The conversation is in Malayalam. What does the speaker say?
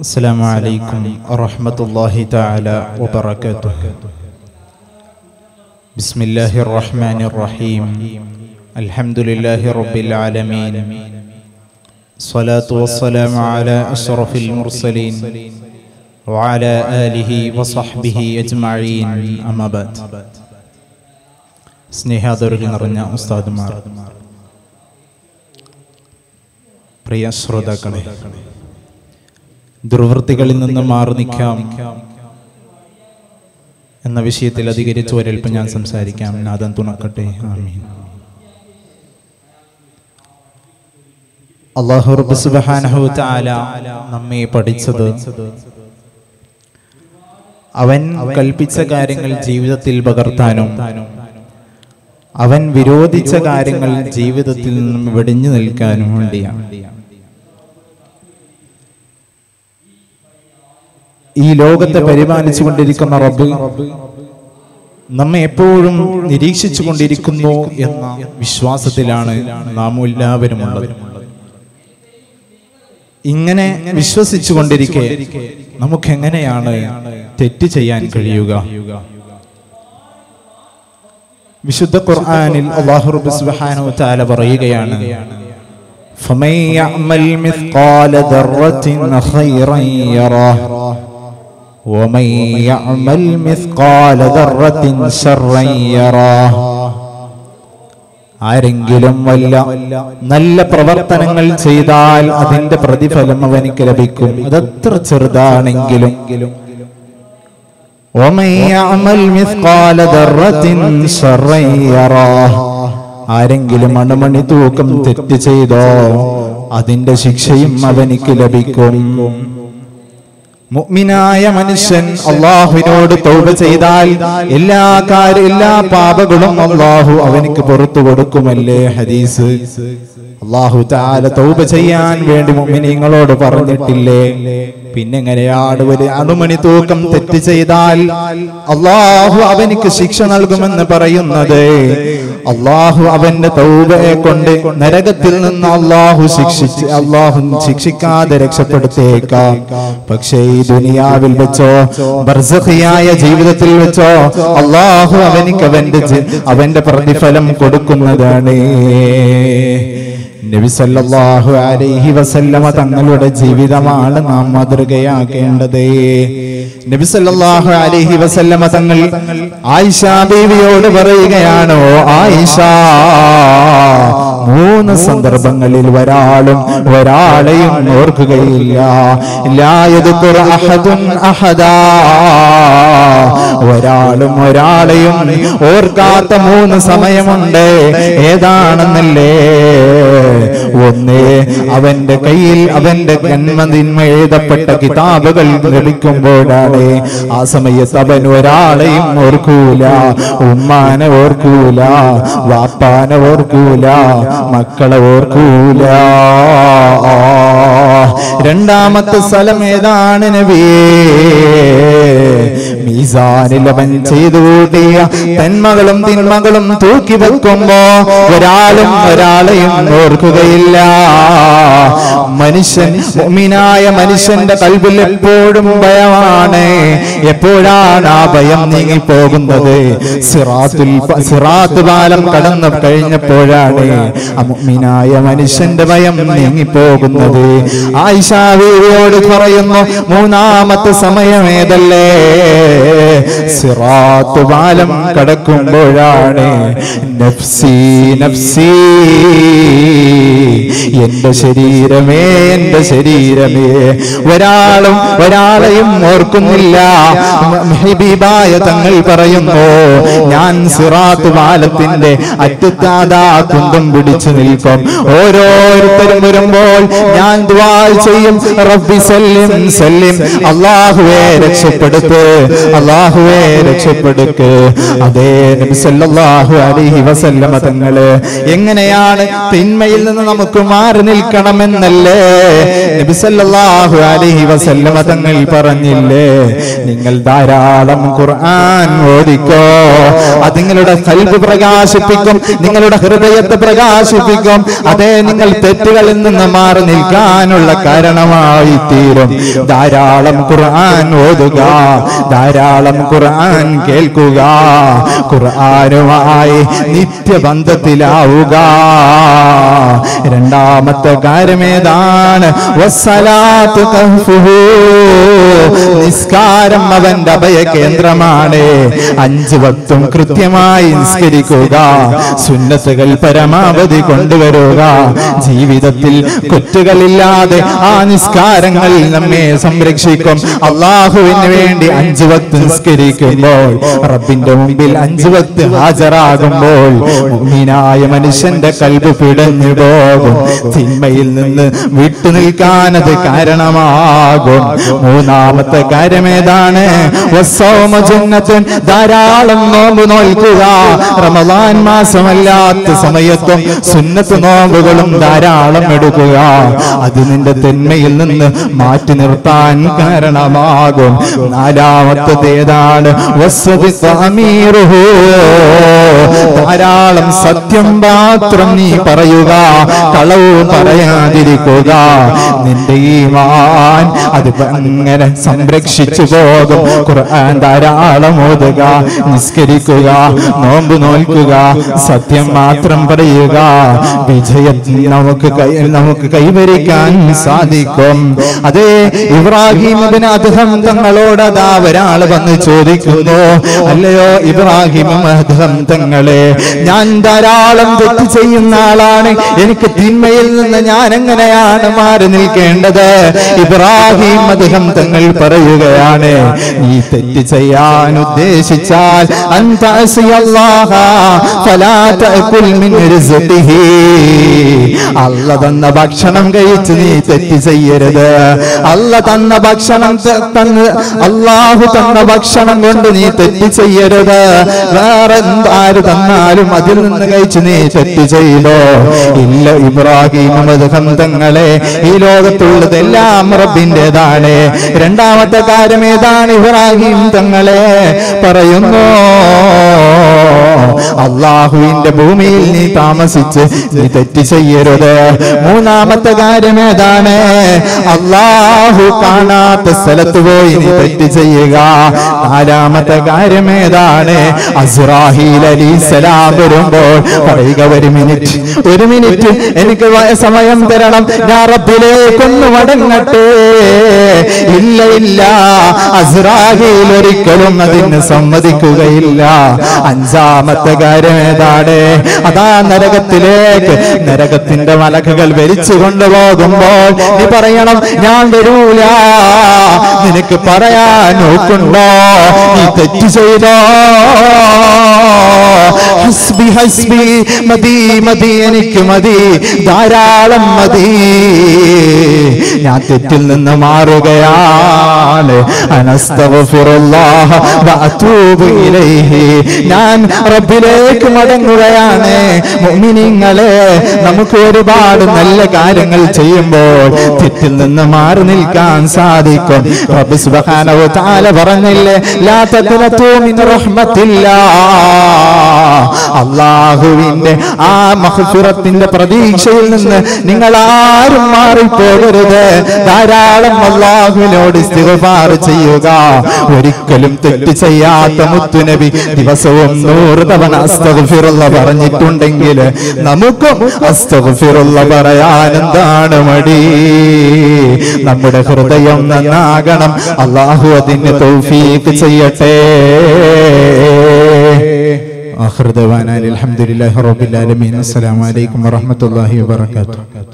السلام عليكم ورحمة الله تعالى وبركاته بسم الله الرحمن الرحيم الحمد لله رب العالمين الصلاة والسلام على أشرف المرسلين وعلى آله وصحبه أجمعين أما بعد സ്നേഹാദരവിൽ നിറഞ്ഞ ഉസ്താദുമാർ പ്രിയ ശ്രോതാക്കളെ ദുർവൃത്തികളിൽ നിന്ന് മാറി നിൽക്കാം എന്ന വിഷയത്തിൽ അധികരിച്ച് ഒരൽപ്പം ഞാൻ സംസാരിക്കാം. നാദൻ തുണക്കട്ടെ. ആമീൻ. അള്ളാഹു റബ്ബ് സുബ്ഹാനഹു നമ്മെ പഠിച്ചത് അവൻ കൽപ്പിച്ച കാര്യങ്ങൾ ജീവിതത്തിൽ പകർത്താനും അവൻ വിരോധിച്ച കാര്യങ്ങൾ ജീവിതത്തിൽ നിന്നും വെടിഞ്ഞു നിൽക്കാനും വേണ്ടിയാണ്. ഈ ലോകത്തെ പരിപാലിച്ചു കൊണ്ടിരിക്കുന്ന റബ്ബ് നമ്മെ എപ്പോഴും നിരീക്ഷിച്ചു കൊണ്ടിരിക്കുന്നു എന്ന വിശ്വാസത്തിലാണ് നാം എല്ലാവരും ഉള്ളത് ഇങ്ങനെ വിശ്വസിച്ചു കൊണ്ടിരിക്കെ നമുക്ക് എങ്ങനെയാണ് തെറ്റ് ചെയ്യാൻ കഴിയുക വിശുദ്ധ ഖുർആനിൽ അല്ലാഹു റബ്ബ് സുബ്ഹാനഹു വതആല പറയുകയാണ് فمن يعمل مثقال ذرة خيرا يره ومن يعمل مثقال ذرة شرا يره ആരെങ്കിലും വല്ല നല്ല പ്രവർത്തനങ്ങൾ ചെയ്താൽ അതിന്റെ പ്രതിഫലം അവനിക്ക് ലഭിക്കും അതെത്ര ചെറുതാണെങ്കിലും ومن يعمل مثقال ذرة شرا يره ആരെങ്കിലും അണുമണി തൂക്കം തെറ്റ് ചെയ്തോ അതിന്റെ ശിക്ഷയും അവനിക്ക് ലഭിക്കും മുഅ്മിനായ മനുഷ്യൻ അള്ളാഹുവിനോട് തൗബ ചെയ്താൽ എല്ലാ കാര്യ എല്ലാ പാപങ്ങളും അള്ളാഹു അവനിക്ക് പുറത്തു കൊടുക്കുമല്ലേ? ഹദീസ്. അള്ളാഹു താല തൗബ ചെയ്യാൻ വേണ്ടി മുഅ്മിനീങ്ങളോട് പറഞ്ഞിട്ടില്ലേ? പിന്നെങ്ങനെയാണ് ഒരു അണുമണി തൂക്കം തെറ്റ് ചെയ്താൽ അള്ളാഹു അവനിക്ക് ശിക്ഷ നൽകുമെന്ന് പറയുന്നത്. അള്ളാഹു അവന്റെ തൗബയെ കൊണ്ട് നരകത്തിൽ നിന്ന് അള്ളാഹു ശിക്ഷിച്ച് അള്ളാഹു ശിക്ഷിക്കാതെ രക്ഷപ്പെടുത്തേക്കാം പക്ഷേ ഈ ദുനിയാവിൽ വെച്ചോ ബർസഹിയായ ജീവിതത്തിൽ വെച്ചോ അള്ളാഹു അവനിക്ക് അവന്റെ അവന്റെ പ്രതിഫലം കൊടുക്കുന്നതാണ്. നബി സല്ലല്ലാഹു അലൈഹി വസല്ലമ തങ്ങളുടെ ജീവിതമാണ് നാം മാതൃകയാക്കേണ്ടത്. നബി സല്ലല്ലാഹു അലൈഹി വസല്ലമ തങ്ങൾ ആയിഷ ബീവിയോട് പറയുകയാണോ ആയിഷ മൂന്ന് സന്ദർഭങ്ങളിൽ ഒരാളും ഒരാളെയും ഓർക്കുകയില്ല. ഒരാളും ഒരാളെയും ഓർക്കാത്ത മൂന്ന് സമയമുണ്ട്. ഏതാണെന്നല്ലേ? ഒന്ന് അവന്റെ കയ്യിൽ അവന്റെ ജന്മതിന്മ എഴുതപ്പെട്ട കിതാബുകൾ ലഭിക്കുമ്പോഴാണ് ആ സമയത്ത് അവൻ ഒരാളെയും ഓർക്കൂല. ഉമ്മാനെ ഓർക്കൂല. വാപ്പാനെ ഓർക്കൂല. മക്കളെ ഓർക്കൂല. രണ്ടാമത്തെ സ്ഥലം ഏതാണ് നബിയേ മീസാനിൽ അവൻ ചെയ്തു കൂട്ടിയ തന്മകളും തിന്മകളും തൂക്കി വെക്കുമ്പോ ഒരാളും ഒരാളെയും ഓർക്കുകയില്ല. മനുഷ്യൻ മുഅ്മിനായ മനുഷ്യന്റെ കൽവിൽ എപ്പോഴും ഭയമാണ്. എപ്പോഴാണ് ആ ഭയം നീങ്ങിപ്പോകുന്നത്? സിറാത്തുൽ സിറാത്ത് പാലം കടന്നു കഴിഞ്ഞപ്പോഴാണ് ആ മുഅ്മിനായ മനുഷ്യന്റെ ഭയം നീങ്ങിപ്പോകുന്നത്. ആയിഷാവിയോട് പറയുന്നു മൂന്നാമത്തെ സമയം ഏതല്ലേ? സിറാത്ത് പാലം കടക്കുമ്പോഴാണ് നഫ്സി നഫ്സി. എന്റെ ശരീരമേ എന്റെ ശരീരമേ. ഒരാളും ഒരാളെയും ഓർക്കുന്നില്ല. ഹബീബായ തങ്ങൾ പറയുന്നു ഞാൻ സിറാത്ത് പാലത്തിന്റെ അറ്റത്താതാ കുന്തം പിടിച്ചു നിൽക്കും. ഓരോരുത്തരും വരുമ്പോൾ ഞാൻ ദുആ ചെയ്യും. റബ്ബി സല്ലിം സല്ലിം. അള്ളാഹുവെ രക്ഷപ്പെടുത്ത്. അള്ളാഹുവെ രക്ഷപ്പെടുക്ക്. അതേ നബി സല്ലല്ലാഹു അലൈഹി വസല്ലമ തങ്ങൾ എങ്ങനെയാണ് തിന്മയിൽ നിന്ന് നമുക്ക് മാറി നിൽക്കണമെന്നല്ലേ? നബി സല്ലല്ലാഹു അലൈഹി വസല്ലമ തങ്ങൾ പറഞ്ഞില്ലേ? നിങ്ങൾ ധാരാളം ഖുർആൻ ഓദിക്കോ അത് നിങ്ങളുടെ കൽബ് പ്രകാശിപ്പിക്കും നിങ്ങളുടെ ഹൃദയത്തെ പ്രകാശിപ്പിക്കും. അതേ നിങ്ങൾ തെറ്റുകളിൽ നിന്ന് മാറി നിൽക്കാനുള്ള കാരണമായി തീരും ധാരാളം ഖുർആൻ ഓതുക ധാരാളം ഖുർആൻ കേൾക്കുക. ഖുർആനുമായി നിത്യബന്ധത്തിലാവുക. രണ്ടാമത്തെ കാര്യമേതാണ്? വസ്സലാത്തു കഹ്ഫുഹു. നിസ്കാരം അവന്റെ അഭയ കേന്ദ്രമാണ് അഞ്ച് വക്തും കൃത്യമായി നിസ്കരിക്കുക. സുന്നത്തുകൾ പരമാവധി കൊണ്ടുവരുക. ജീവിതത്തിൽ കുറ്റുകളില്ലാതെ ആ നിസ്കാരങ്ങൾ നമ്മെ സംരക്ഷിക്കും. അള്ളാഹുവിന് വേണ്ടി അഞ്ചു വക്ത് നിസ്കരിക്കുമ്പോൾ റബ്ബിന്റെ മുമ്പിൽ അഞ്ചു വക്ത് ഹാജരാകുമ്പോൾ മുഅ്മിനായ മനുഷ്യന്റെ കൽബ് പിടഞ്ഞു പോകും. തിന്മയിൽ നിന്ന് വിട്ടുനിൽക്കാനത് കാരണമാകും. മൂന്നാമത്തെ കാര്യം ഏതാണ് വസ്സൗമ ജന്നത്തുൻ. ധാരാളം നോമ്പ് നോൽക്കുക. റമദാൻ മാസമല്ലാത്ത സമയത്തും സുന്നത്ത് നോമ്പുകളും ധാരാളം എടുക്കുക. അത് നിന്റെ തിന്മയിൽ നിന്ന് മാറ്റി നിർത്താൻ കാരണമാകും. അമീറുഹു. ധാരാളം സത്യം മാത്രം നീ പറയുക. കളവ് പറയാതിരിക്കുക. നിന്റെ ഈ മാൻ അത് അങ്ങനെ സംരക്ഷിച്ചു പോകും. ഖുർആൻ ധാരാളം ഓതുക നിസ്കരിക്കുക നോമ്പ് നോൽക്കുക സത്യം മാത്രം പറയുക. വിജയം നമുക്ക് നമുക്ക് കൈവരിക്കാൻ സാധിക്കും. അതെ ഇബ്രാഹിം അദ്ദേഹം തങ്ങളോട് അതാ ഒരാൾ വന്ന് ചോദിക്കുന്നു അല്ലയോ ഇബ്രാഹിം അദ്ദേഹം തങ്ങളെ ഞാൻ ധാരാളം തെറ്റ് ചെയ്യുന്ന ആളാണ്. എനിക്ക് തിന്മയിൽ നിന്ന് ഞാൻ എങ്ങനെയാണ് മാറി നിൽക്കേണ്ടത്? ഇബ്രാഹിം അദ്ദേഹം തങ്ങൾ പറയുകയാണ് നീ തെറ്റ് ചെയ്യാൻ ഉദ്ദേശിച്ചാൽ അല്ല തന്ന ഭക്ഷണം കഴിച്ച് നീ തെറ്റ് ചെയ്യരുത്. അല്ല തന്ന ഭക്ഷണം തന്ന് അള്ളാഹു തന്ന ഭക്ഷണം കൊണ്ട് നീ തെറ്റ് ചെയ്യരുത്. വേറെ ആര് തന്നാലും അതിൽ നിന്ന് കഴിച്ച് നീ തെറ്റ് ചെയ്തോ? ഇല്ല ഇബ്രാഹിം തങ്ങളെ ഈ ലോകത്തുള്ളതെല്ലാം റബ്ബിന്റെതാണ്. രണ്ടാമത്തെ കാര്യം ഏതാണ് ഇബ്രാഹിം തങ്ങളെ പറയുന്നു? അള്ളാഹുവിന്റെ ഭൂമിയിൽ നീ താമസിച്ച് നീ തെറ്റ് ചെയ്യരുത്. മൂന്നാമത്തെ കാര്യം ഏതാണ്? അള്ളാഹു കാണാത്ത സ്ഥലത്ത് പോയി നീ തെറ്റ് ചെയ്യുക. നാലാമത്തെ കാര്യം ഏതാണ്? അസ്രാഹീൽ അലിസലാം വരുമ്പോൾ പറയുക ഒരു മിനിറ്റ് ഒരു മിനിറ്റ് എനിക്ക് സമയം തരണം. ഞാൻ റബ്ബിലേക്കൊന്ന് മടങ്ങട്ടെ. ഇല്ല ഇല്ല. അസ്രാഹീൽ ഒരിക്കലും അതിന് സമ്മതിക്കുകയില്ല. അഞ്ചാമത്തെ കാര്യം ഏതാണ് അതാ നരകത്തിലേക്ക് നരകത്തിന്റെ മലക്കുകൾ വലിച്ചു കൊണ്ടുപോകുമ്പോൾ നീ പറയണം ഞാൻ വരൂല. നിനക്ക് പറയാൻ നോക്കുണ്ടോ? നീ തെറ്റ് ചെയ്തോ? ഹസ്ബി ഹസ്ബി മതി മതി എനിക്ക് മതി ധാരാളം മതി. ഞാൻ തെറ്റിൽ നിന്ന് മാറുകയാണ്. വഅതൂബു ഇലൈഹി. ഞാൻ റബ്ബിലേക്ക് മടങ്ങുകയാണ്. മുഅ്മിനീങ്ങളെ നമുക്ക് ഒരുപാട് നല്ല കാര്യങ്ങൾ ചെയ്യുമ്പോൾ തെറ്റിൽ നിന്ന് മാറി നിൽക്കാൻ സാധിക്കും. റബ്ബ് സുബ്ഹാനഹു വ തആല പറഞ്ഞില്ലേ ലാ തഖ്നതു മിൻ റഹ്മത്തില്ലാ. അള്ളാഹുവിന്റെ ആ മഹസുറത്തിന്റെ പ്രതീക്ഷയിൽ നിന്ന് നിങ്ങൾ ആരും മാറിപ്പോകരുത്. ധാരാളം അള്ളാഹുവിനോട് സ്ഥിരപാറ് ചെയ്യുക. ഒരിക്കലും തെറ്റ് ചെയ്യാത്ത മുത്തുനബി ദിവസവും നൂറ് തവണ അസ്തഫിറുള്ള പറഞ്ഞിട്ടുണ്ടെങ്കിൽ നമുക്കും അസ്തഫിറുള്ള പറയാൻ എന്താണ് മടി? നമ്മുടെ ഹൃദയം നന്നാകണം. അള്ളാഹു അതിന് തൗഫീക്ക് ചെയ്യട്ടെ. ആഖിർ ദവാന അൽഹംദുലില്ലാഹി റബ്ബിൽ ആലമീൻ. അസ്സലാമു അലൈക്കും വറഹ്മത്തുള്ളാഹി വബറകാതുഹു.